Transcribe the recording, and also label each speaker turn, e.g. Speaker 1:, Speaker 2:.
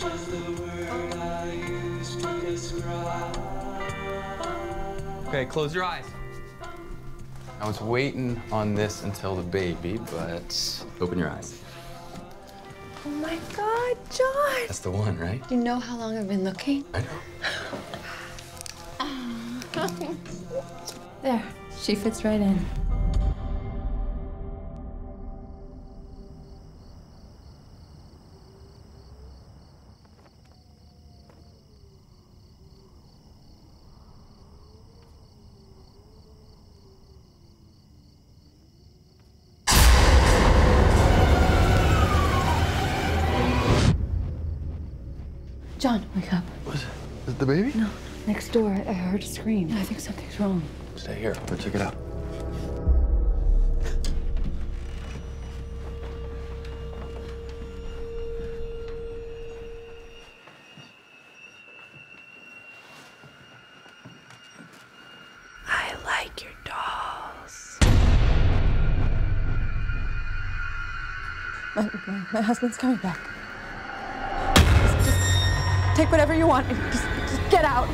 Speaker 1: was the word I used to describe.
Speaker 2: Okay, close your eyes. I was waiting on this until the baby, but open your eyes.
Speaker 3: Oh my God, John!
Speaker 2: That's the one, right?
Speaker 3: You know how long I've been looking?
Speaker 2: I know.
Speaker 3: There, she fits right in. John, wake up.
Speaker 2: Is it the baby?
Speaker 3: No, next door. I, I heard a scream. I think something's wrong.
Speaker 2: Stay here. Go check it out.
Speaker 3: I like your dolls. My, my, my husband's coming back. Take whatever you want. Just, just get out.